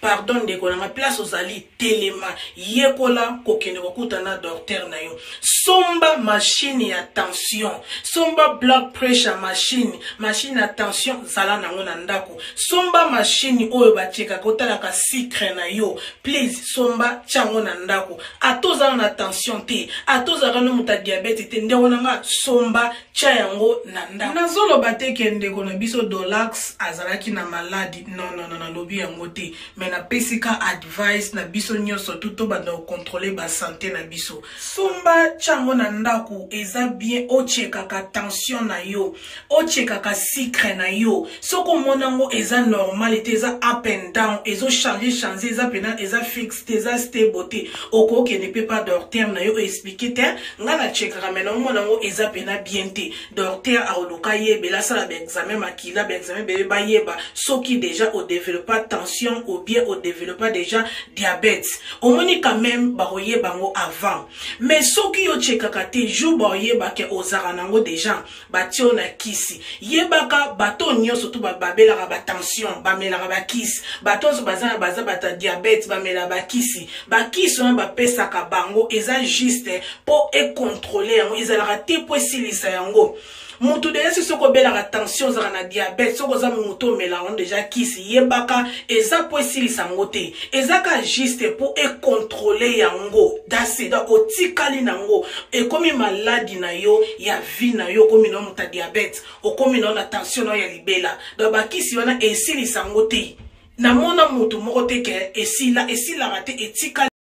pardon ndeko na ngai place ozali telema yekola kokende kokuta na docteur na yo somba mashine ya tension somba blood pressure mashine mashine ya tension zala nango na ndako somba mashine oyo batyekaka otalaka sikre na yo please somba tyango na ndako ata ozala na tension te ata ozalaka no moto ya diabete te ndeko na ngai somba tya yango na ndako nazoloba te ke ndeko na biso dolax azalaki na maladi non non non nalobi yango te mais napesi ka advice na biso nyonso tu tobanda kocontrole basante na biso sumba tyango na ndako eza bien otyekaka tension na yo otyekaka sucre na yo soki omona yango eza normal te eza up and down ezochange change eza mpena eza fixe te eza stable te okokende mpe pa dorter na yo oexplike te ngai natyekaka mai naomona yango eza mpena bien te docteur akoluka ayebela asala baexame makila baexame bebe bayeba soki deja odevelopa tension ou bien odevelopa deja diabete omoni quand même bakoyeba yango avant mais soki yo chekaka te jour baoyebake ozaka na yango deja batio na kisi yebaka bato nyonso to babelaka batension bamelaka bakisi bato nyonso baza baza bata diabete bamelaka bakisi bakisi wana bapesaka bango eza juste mpo ekontrole yango ezalaka te mpo esilisa yango moto deja si soki obelaka tension ozalaka na diabete soki oza moto omelaka yango deja kisi yebaka eza mpo esilisa yango te eza ka juste mpo ekontrole yango dasi donc otikali na yango ekomi maladi na yo ya vie na yo okomi nao moto ya diabete okomi nao na tension nao ya libela donc bakisi wana esilisa yango te namona moto moko te ke esila esilaka te etikali